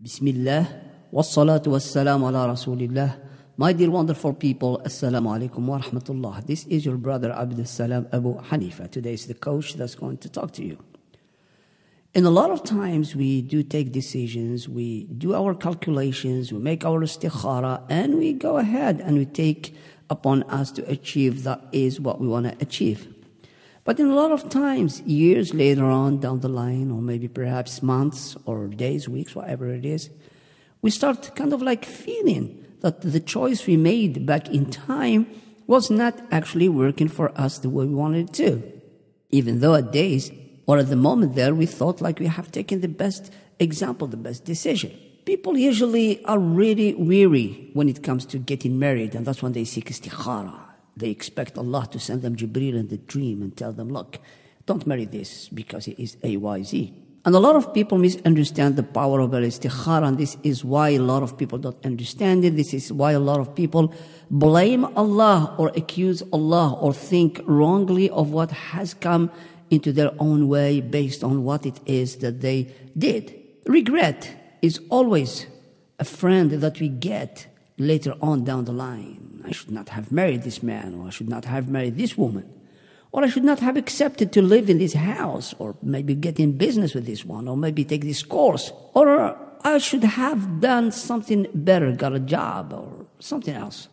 Bismillah, wassalatu wassalamu ala rasulillah. My dear wonderful people, assalamu alaikum wa rahmatullah. This is your brother Abdul Salam Abu Hanifa. Today is the coach that's going to talk to you. And a lot of times we do take decisions, we do our calculations, we make our istikhara, and we go ahead and we take upon us to achieve that is what we want to achieve. But in a lot of times, years later on down the line, or maybe perhaps months or days, weeks, whatever it is, we start kind of like feeling that the choice we made back in time was not actually working for us the way we wanted it to. Even though at days or at the moment there, we thought like we have taken the best example, the best decision. People usually are really weary when it comes to getting married, and that's when they seek istikhara. They expect Allah to send them Jibreel in the dream and tell them, look, don't marry this because it is AYZ. And a lot of people misunderstand the power of al-istikhara, and this is why a lot of people don't understand it. This is why a lot of people blame Allah or accuse Allah or think wrongly of what has come into their own way based on what it is that they did. Regret is always a friend that we get later on down the line. I should not have married this man, or I should not have married this woman, or I should not have accepted to live in this house, or maybe get in business with this one, or maybe take this course, or I should have done something better, got a job, or something else.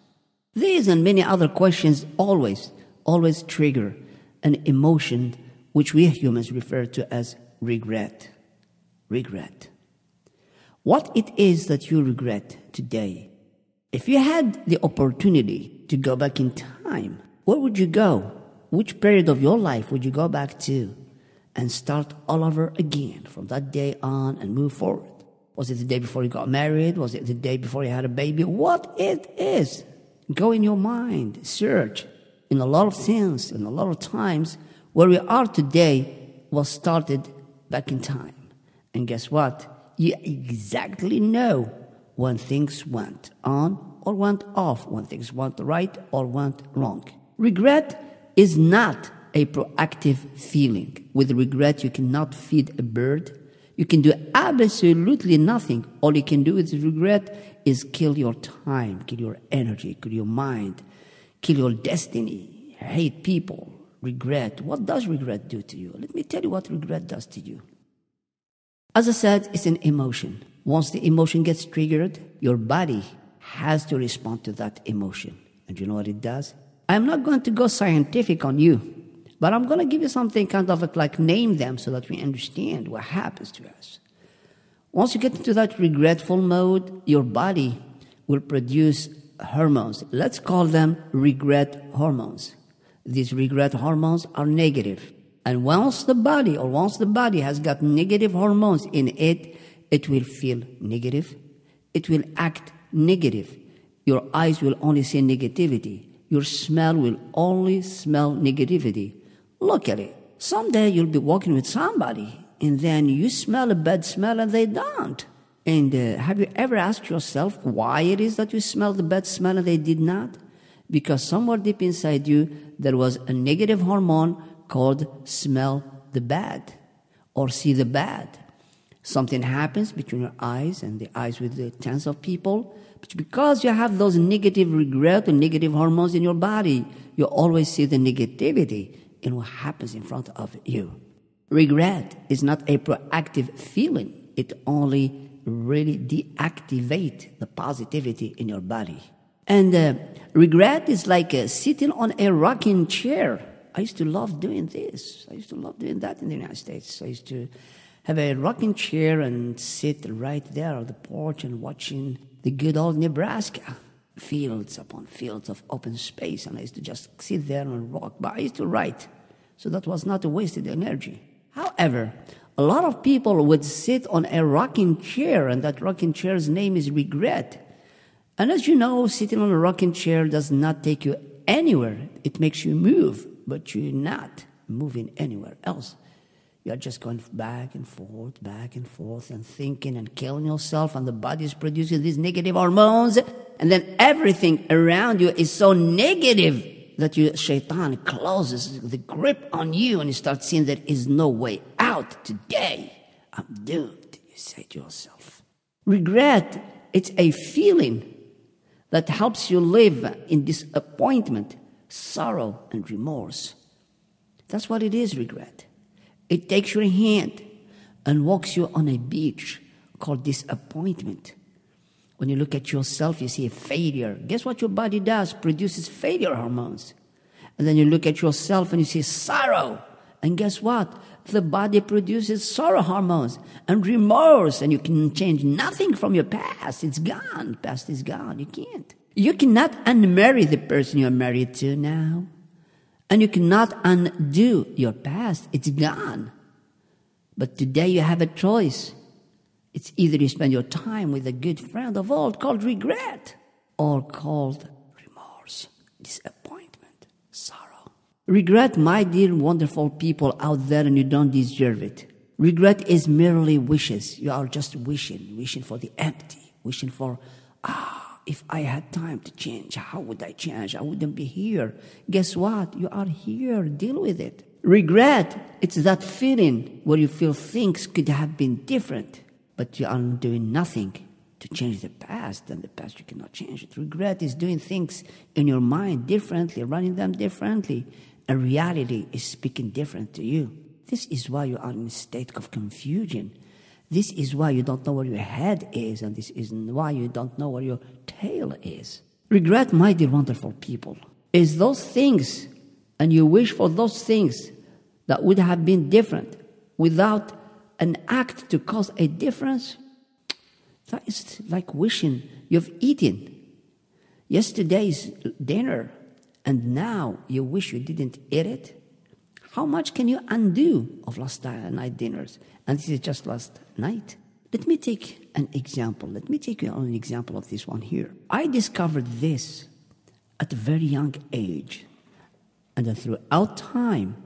These and many other questions always, always trigger an emotion which we humans refer to as regret. Regret. What it is that you regret today if you had the opportunity to go back in time, where would you go? Which period of your life would you go back to and start all over again from that day on and move forward? Was it the day before you got married? Was it the day before you had a baby? What it is, go in your mind, search. In a lot of things, in a lot of times, where we are today was started back in time. And guess what? You exactly know when things went on or went off, when things went right or went wrong. Regret is not a proactive feeling. With regret, you cannot feed a bird. You can do absolutely nothing. All you can do with regret is kill your time, kill your energy, kill your mind, kill your destiny, hate people, regret. What does regret do to you? Let me tell you what regret does to you. As I said, it's an emotion. Once the emotion gets triggered, your body has to respond to that emotion. And you know what it does? I'm not going to go scientific on you, but I'm going to give you something kind of like name them so that we understand what happens to us. Once you get into that regretful mode, your body will produce hormones. Let's call them regret hormones. These regret hormones are negative. And once the body or once the body has got negative hormones in it, it will feel negative. It will act negative. Your eyes will only see negativity. Your smell will only smell negativity. Look at it. Someday you'll be walking with somebody and then you smell a bad smell and they don't. And uh, have you ever asked yourself why it is that you smell the bad smell and they did not? Because somewhere deep inside you there was a negative hormone called smell the bad or see the bad. Something happens between your eyes and the eyes with the tens of people. But because you have those negative regret and negative hormones in your body, you always see the negativity in what happens in front of you. Regret is not a proactive feeling. It only really deactivate the positivity in your body. And uh, regret is like uh, sitting on a rocking chair. I used to love doing this. I used to love doing that in the United States. I used to have a rocking chair and sit right there on the porch and watching the good old Nebraska fields upon fields of open space. And I used to just sit there and rock, but I used to write. So that was not a wasted energy. However, a lot of people would sit on a rocking chair, and that rocking chair's name is regret. And as you know, sitting on a rocking chair does not take you anywhere. It makes you move, but you're not moving anywhere else. You're just going back and forth, back and forth, and thinking and killing yourself, and the body is producing these negative hormones, and then everything around you is so negative that your shaitan closes the grip on you, and you start seeing there is no way out today. I'm doomed, you say to yourself. Regret, it's a feeling that helps you live in disappointment, sorrow, and remorse. That's what it is, regret. It takes your hand and walks you on a beach called disappointment. When you look at yourself, you see a failure. Guess what your body does? Produces failure hormones. And then you look at yourself and you see sorrow. And guess what? The body produces sorrow hormones and remorse, and you can change nothing from your past. It's gone. Past is gone. You can't. You cannot unmarry the person you're married to now. And you cannot undo your past. It's gone. But today you have a choice. It's either you spend your time with a good friend of old called regret or called remorse, disappointment, sorrow. Regret, my dear wonderful people out there, and you don't deserve it. Regret is merely wishes. You are just wishing, wishing for the empty, wishing for, ah, if I had time to change, how would I change? I wouldn't be here. Guess what? You are here. Deal with it. Regret, it's that feeling where you feel things could have been different but you are doing nothing to change the past, and the past you cannot change it. Regret is doing things in your mind differently, running them differently, and reality is speaking different to you. This is why you are in a state of confusion. This is why you don't know where your head is, and this is why you don't know where your tail is. Regret, my dear wonderful people, is those things, and you wish for those things that would have been different without an act to cause a difference, that is like wishing you've eaten yesterday's dinner and now you wish you didn't eat it. How much can you undo of last night dinners? And this is just last night. Let me take an example. Let me take you on an example of this one here. I discovered this at a very young age. And then throughout time,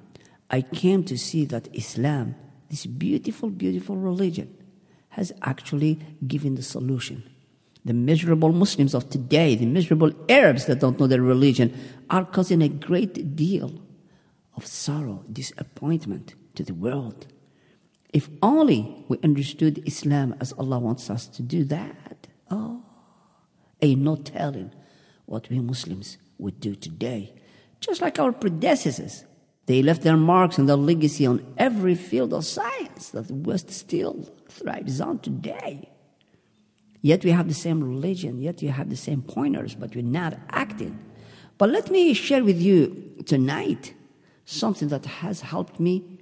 I came to see that Islam this beautiful, beautiful religion has actually given the solution. The miserable Muslims of today, the miserable Arabs that don't know their religion, are causing a great deal of sorrow, disappointment to the world. If only we understood Islam as Allah wants us to do that, oh, ain't no telling what we Muslims would do today. Just like our predecessors they left their marks and their legacy on every field of science that the West still thrives on today. Yet we have the same religion, yet you have the same pointers, but we're not acting. But let me share with you tonight something that has helped me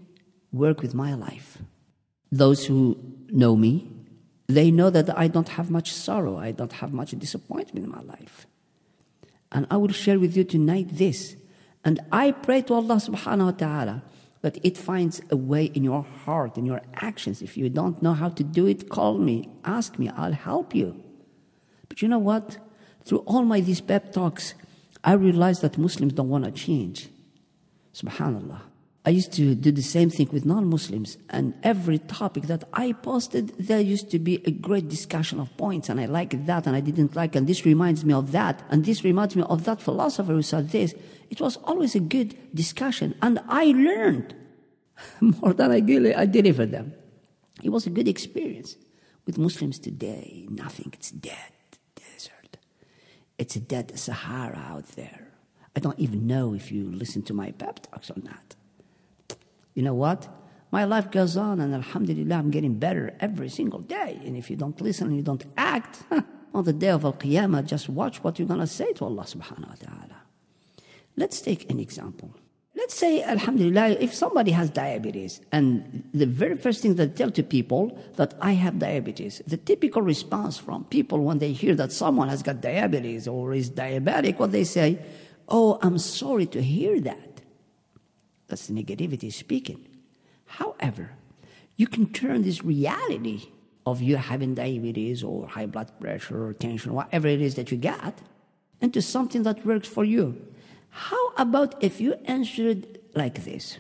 work with my life. Those who know me, they know that I don't have much sorrow, I don't have much disappointment in my life. And I will share with you tonight this and I pray to Allah subhanahu wa ta'ala that it finds a way in your heart, in your actions. If you don't know how to do it, call me, ask me, I'll help you. But you know what? Through all my these pep talks, I realized that Muslims don't want to change. Subhanallah. I used to do the same thing with non Muslims, and every topic that I posted, there used to be a great discussion of points, and I liked that, and I didn't like, and this reminds me of that, and this reminds me of that philosopher who said this. It was always a good discussion, and I learned more than I, did, I delivered them. It was a good experience. With Muslims today, nothing, it's dead desert. It's a dead Sahara out there. I don't even know if you listen to my pep talks or not you know what? My life goes on, and Alhamdulillah, I'm getting better every single day. And if you don't listen and you don't act, on the day of Al Qiyamah, just watch what you're going to say to Allah subhanahu wa ta'ala. Let's take an example. Let's say, Alhamdulillah, if somebody has diabetes, and the very first thing they tell to people that I have diabetes, the typical response from people when they hear that someone has got diabetes or is diabetic, what they say, Oh, I'm sorry to hear that. That's negativity speaking. However, you can turn this reality of you having diabetes or high blood pressure or tension, whatever it is that you got, into something that works for you. How about if you answered like this?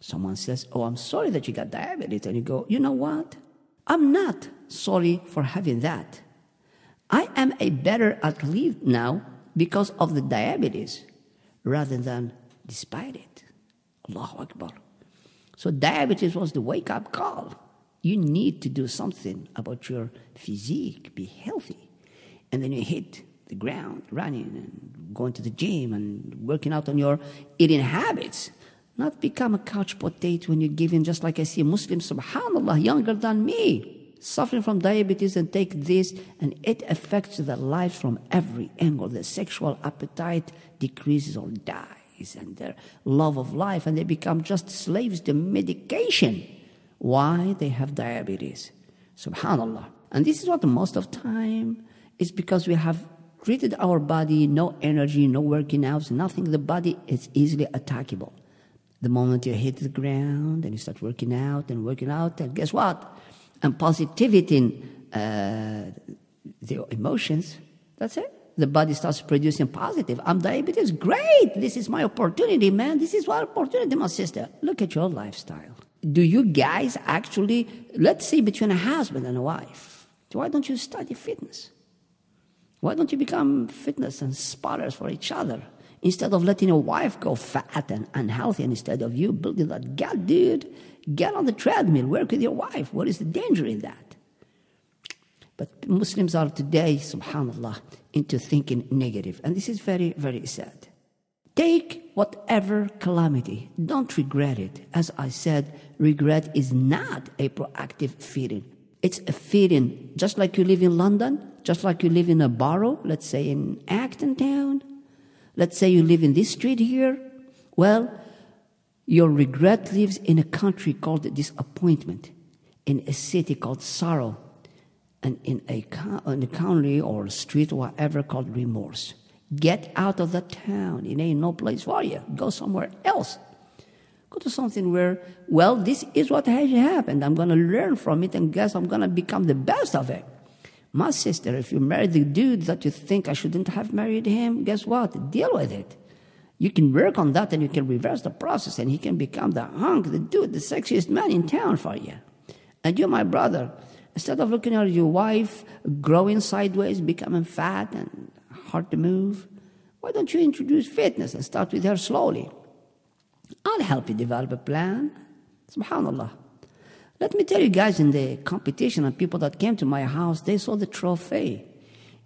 Someone says, Oh, I'm sorry that you got diabetes. And you go, You know what? I'm not sorry for having that. I am a better athlete now because of the diabetes rather than despite it. Allahu Akbar. So diabetes was the wake up call. You need to do something about your physique, be healthy. And then you hit the ground running and going to the gym and working out on your eating habits. Not become a couch potato when you're giving, just like I see Muslims, subhanAllah, younger than me, suffering from diabetes and take this, and it affects their lives from every angle. Their sexual appetite decreases or dies, and their love of life, and they become just slaves to medication. Why? They have diabetes. Subhanallah. And this is what most of time is because we have treated our body, no energy, no working out, nothing. The body is easily attackable. The moment you hit the ground and you start working out and working out, and guess what? And positivity uh, the emotions, that's it. The body starts producing positive. I'm diabetes, great. This is my opportunity, man. This is my opportunity, my sister. Look at your lifestyle. Do you guys actually, let's say between a husband and a wife, why don't you study fitness? Why don't you become fitness and spotters for each other? Instead of letting your wife go fat and unhealthy, and instead of you building that gut, dude, get on the treadmill, work with your wife. What is the danger in that? But Muslims are today, subhanAllah, into thinking negative. And this is very, very sad. Take whatever calamity, don't regret it. As I said, regret is not a proactive feeling. It's a feeling, just like you live in London, just like you live in a borough, let's say in Acton Town, Let's say you live in this street here. Well, your regret lives in a country called disappointment, in a city called sorrow, and in a, in a county or street or whatever called remorse. Get out of the town. It ain't no place for you. Go somewhere else. Go to something where, well, this is what has happened. I'm going to learn from it and guess I'm going to become the best of it. My sister, if you marry the dude that you think I shouldn't have married him, guess what? Deal with it. You can work on that and you can reverse the process and he can become the hunk, the dude, the sexiest man in town for you. And you, my brother, instead of looking at your wife growing sideways, becoming fat and hard to move, why don't you introduce fitness and start with her slowly? I'll help you develop a plan. Subhanallah. Let me tell you guys, in the competition and people that came to my house, they saw the trophy.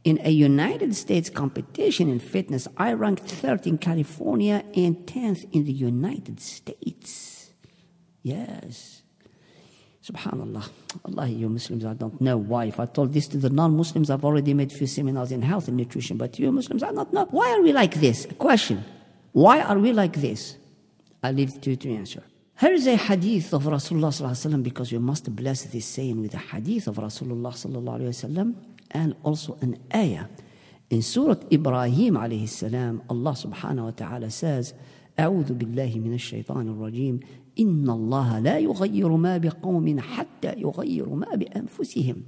In a United States competition in fitness, I ranked third in California and 10th in the United States. Yes. Subhanallah. Allah, you Muslims, I don't know why. If I told this to the non Muslims, I've already made few seminars in health and nutrition. But you Muslims, I don't know. Why are we like this? A question. Why are we like this? I leave to you to answer. Here is a hadith of Rasulullah because you must bless this saying with a hadith of Rasulullah and also an ayah. In Surah Ibrahim alayhi salam, Allah subhanahu wa ta'ala says, أعوذ بالله من الشيطان الرجيم إن الله لا يغير ما بقوم حتى يغيروا ما بأنفسهم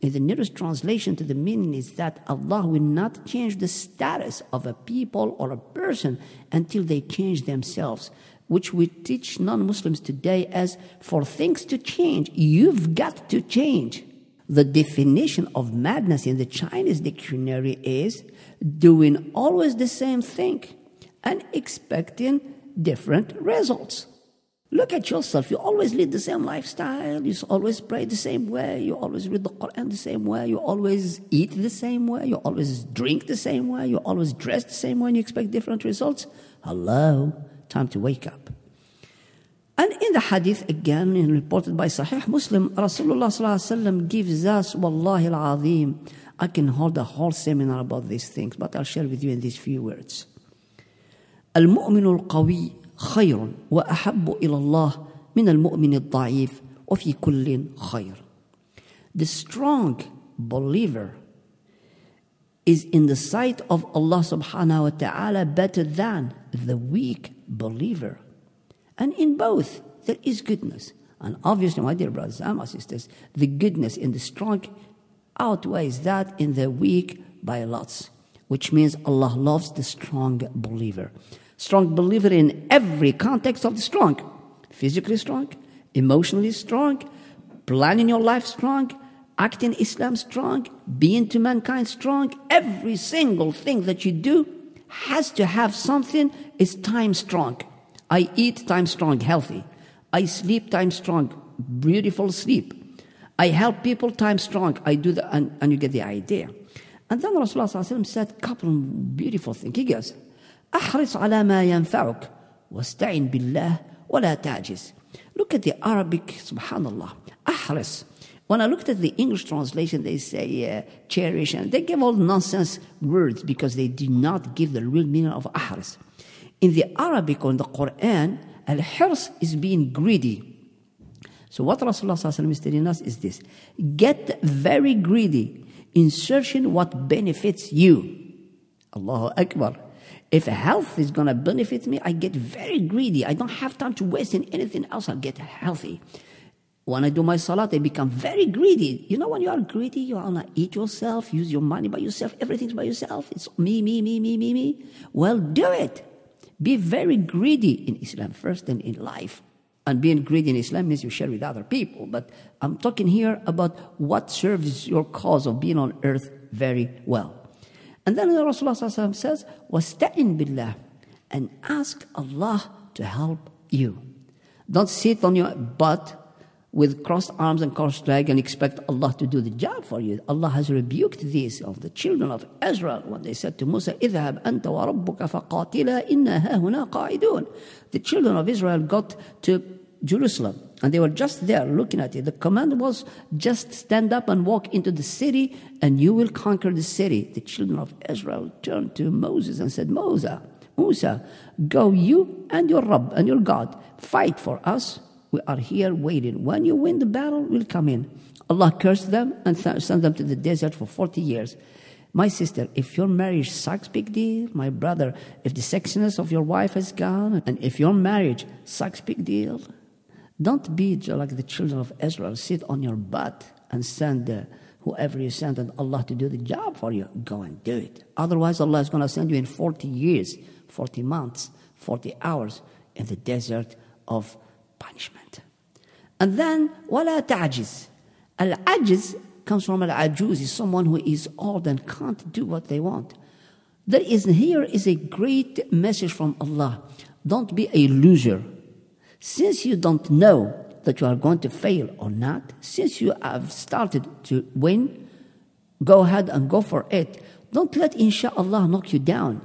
in the nearest translation to the meaning is that Allah will not change the status of a people or a person until they change themselves which we teach non Muslims today as for things to change, you've got to change. The definition of madness in the Chinese dictionary is doing always the same thing and expecting different results. Look at yourself. You always lead the same lifestyle. You always pray the same way. You always read the Quran the same way. You always eat the same way. You always drink the same way. You always dress the same way and you expect different results. Hello? Time to wake up. And in the hadith again, reported by Sahih Muslim, Rasulullah gives us, Wallahi al-Azim, I can hold a whole seminar about these things, but I'll share with you in these few words. المؤمن القوي خير وأحب إلى الله من المؤمن الضعيف وفي كل خير. The strong believer is in the sight of Allah subhanahu wa ta'ala better than the weak believer. And in both, there is goodness. And obviously, my dear brothers and my sisters, the goodness in the strong outweighs that in the weak by lots, which means Allah loves the strong believer. Strong believer in every context of the strong physically strong, emotionally strong, planning your life strong, acting Islam strong, being to mankind strong. Every single thing that you do has to have something is time strong. I eat time strong, healthy. I sleep time strong, beautiful sleep. I help people, time strong. I do that, and, and you get the idea. And then Rasulullah said a couple of beautiful things. He goes, أحرص على ما ينفعك واستعن بالله ولا تعجز. Look at the Arabic, subhanallah. أحرص. When I looked at the English translation, they say uh, cherish, and they give all nonsense words because they do not give the real meaning of ahris. In the Arabic or in the Quran, al-hirs is being greedy. So what Rasulullah is telling us is this. Get very greedy in searching what benefits you. Allahu Akbar. If health is going to benefit me, I get very greedy. I don't have time to waste in anything else. I'll get healthy. When I do my salat, I become very greedy. You know, when you are greedy, you want to eat yourself, use your money by yourself, everything's by yourself. It's me, me, me, me, me, me. Well, do it. Be very greedy in Islam first and in life. And being greedy in Islam means you share with other people. But I'm talking here about what serves your cause of being on earth very well. And then the Rasulullah says, وَاسْتَعِنْ billah and ask Allah to help you. Don't sit on your butt with crossed arms and crossed legs and expect Allah to do the job for you. Allah has rebuked this of the children of Israel when they said to Musa, اذهب أنت وربك فقاتلا إنا هنا قاعدون. The children of Israel got to Jerusalem and they were just there looking at it. The command was just stand up and walk into the city and you will conquer the city. The children of Israel turned to Moses and said, Moses, Musa, go you and your Rabb and your God, fight for us we are here waiting. When you win the battle, we'll come in. Allah cursed them and sent them to the desert for 40 years. My sister, if your marriage sucks, big deal. My brother, if the sexiness of your wife is gone, and if your marriage sucks, big deal. Don't be like the children of Israel. Sit on your butt and send uh, whoever you send and Allah to do the job for you. Go and do it. Otherwise, Allah is going to send you in 40 years, 40 months, 40 hours in the desert of punishment. And then, وَلَا تَعْجِزْ Al-ajiz comes from al-ajuz, is someone who is old and can't do what they want. There is, here is a great message from Allah. Don't be a loser. Since you don't know that you are going to fail or not, since you have started to win, go ahead and go for it. Don't let inshallah knock you down.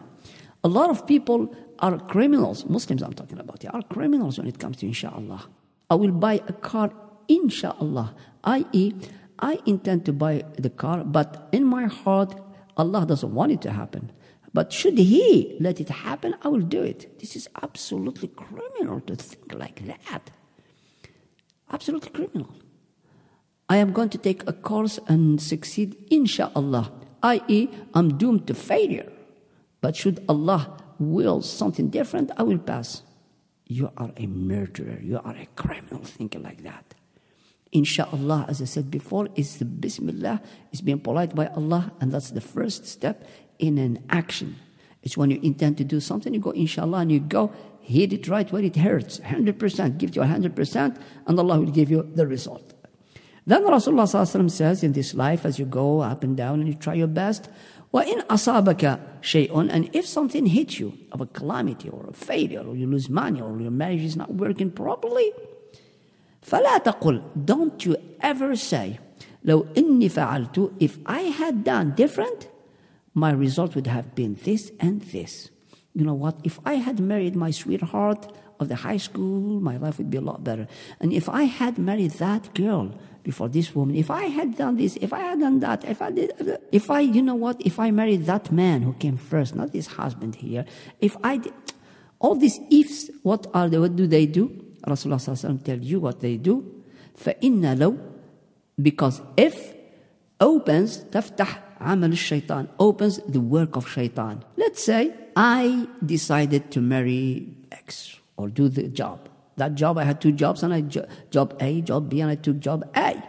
A lot of people are criminals. Muslims I'm talking about. They are criminals when it comes to inshallah. I will buy a car inshallah. I.e., I intend to buy the car, but in my heart, Allah doesn't want it to happen. But should He let it happen, I will do it. This is absolutely criminal to think like that. Absolutely criminal. I am going to take a course and succeed, inshallah, i.e., I'm doomed to failure. But should Allah will something different, I will pass. You are a murderer. You are a criminal thinking like that. Inshallah, as I said before, is the Bismillah, is being polite by Allah, and that's the first step in an action. It's when you intend to do something, you go inshallah and you go, hit it right where it hurts, 100%, give you 100%, and Allah will give you the result. Then Rasulullah says in this life, as you go up and down and you try your best, وَإِنْ أَصَابَكَ شَيْءٌ And if something hits you of a calamity or a failure or you lose money or your marriage is not working properly, فَلَا تَقُلْ Don't you ever say, لو إني فعلت If I had done different, my result would have been this and this. You know what? If I had married my sweetheart of the high school, my life would be a lot better. And if I had married that girl before this woman, if I had done this, if I had done that, if I did, if I, you know what, if I married that man who came first, not this husband here, if I did, all these ifs, what are they, what do they do? Rasulullah tell you what they do. فَإِنَّ لَوْ Because if opens, تفتح عمل الشيطان, opens the work of shaitan. Let's say I decided to marry X or do the job. That job, I had two jobs, and I job A, job B, and I took job A.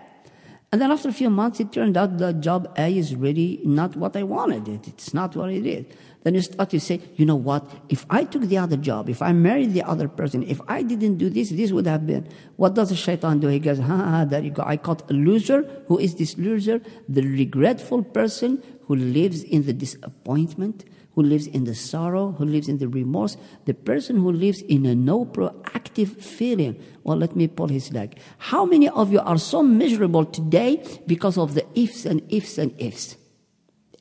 And then after a few months, it turned out that job A is really not what I wanted. It. It's not what it is. Then you start to say, you know what? If I took the other job, if I married the other person, if I didn't do this, this would have been. What does the shaitan do? He goes, ha, ha, there you go. I caught a loser. Who is this loser? The regretful person who lives in the disappointment, who lives in the sorrow, who lives in the remorse, the person who lives in a no proactive feeling. Well, let me pull his leg. How many of you are so miserable today because of the ifs and ifs and ifs?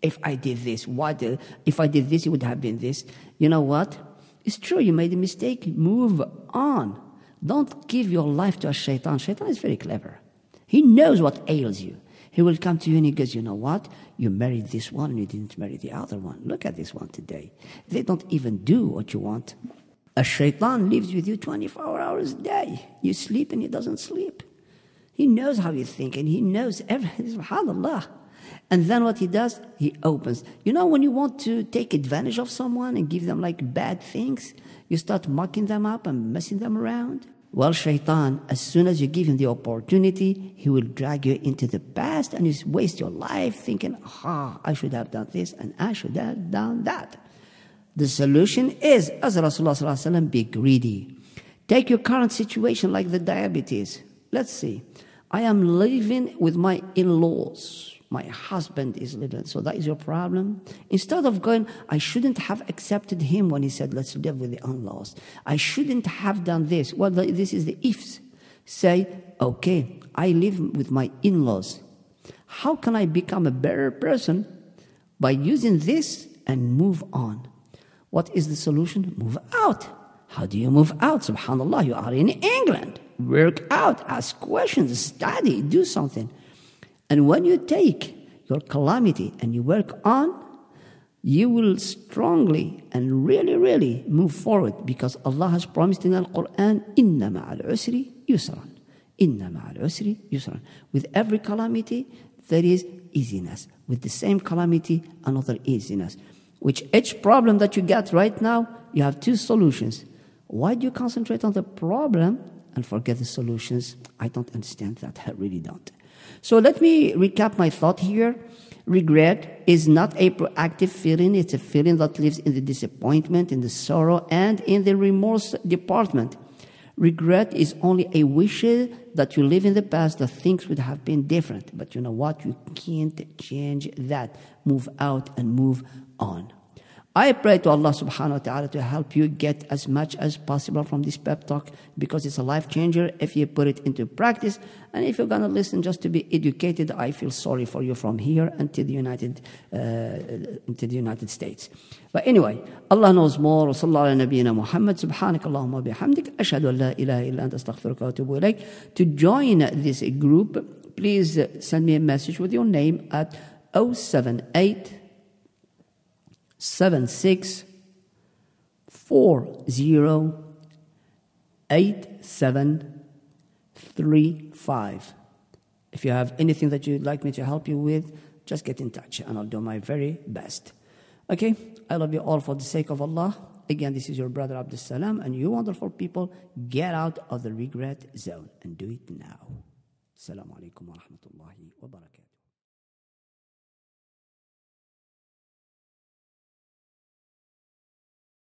If I did this, what? If I did this, it would have been this. You know what? It's true, you made a mistake. Move on. Don't give your life to a shaitan. Shaitan is very clever. He knows what ails you. He will come to you and he goes, You know what? You married this one and you didn't marry the other one. Look at this one today. They don't even do what you want. A shaitan lives with you 24 hours a day. You sleep and he doesn't sleep. He knows how you think and he knows everything. SubhanAllah. And then what he does, he opens. You know, when you want to take advantage of someone and give them like bad things, you start mucking them up and messing them around. Well, shaitan, as soon as you give him the opportunity, he will drag you into the past and you waste your life thinking, ah, I should have done this and I should have done that. The solution is, as Rasulullah be greedy. Take your current situation like the diabetes. Let's see. I am living with my in-laws my husband is living. So that is your problem. Instead of going, I shouldn't have accepted him when he said, let's live with the in-laws. I shouldn't have done this. Well, this is the ifs. Say, okay, I live with my in-laws. How can I become a better person? By using this and move on. What is the solution? Move out. How do you move out? Subhanallah, you are in England. Work out, ask questions, study, do something. And when you take your calamity and you work on, you will strongly and really, really move forward because Allah has promised in Al Quran, Inna ma'al usri yusran. Inna ma'al usri yusran. With every calamity, there is easiness. With the same calamity, another easiness. Which each problem that you get right now, you have two solutions. Why do you concentrate on the problem and forget the solutions? I don't understand that. I really don't. So let me recap my thought here. Regret is not a proactive feeling. It's a feeling that lives in the disappointment, in the sorrow, and in the remorse department. Regret is only a wish that you live in the past that things would have been different. But you know what? You can't change that. Move out and move on. I pray to Allah subhanahu wa ta'ala to help you get as much as possible from this pep talk because it's a life changer if you put it into practice. And if you're going to listen just to be educated, I feel sorry for you from here until the United, uh, until the United States. But anyway, Allah knows more. وصلى على نبينا محمد سبحانك اللهم وبحمدك أشهد أن لا إله إلا أنت أستغفرك وأتوب إليك. To join this group, please send me a message with your name at 078 seven six four zero eight seven three five. If you have anything that you'd like me to help you with, just get in touch and I'll do my very best. Okay, I love you all for the sake of Allah. Again, this is your brother Abdul Salam, and you wonderful people, get out of the regret zone and do it now. Assalamu alaikum wa rahmatullahi wa barakatuh.